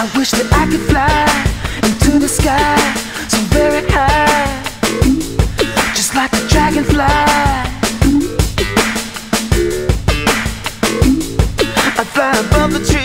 I wish that I could fly into the sky so very high, just like a dragonfly. I fly above the trees.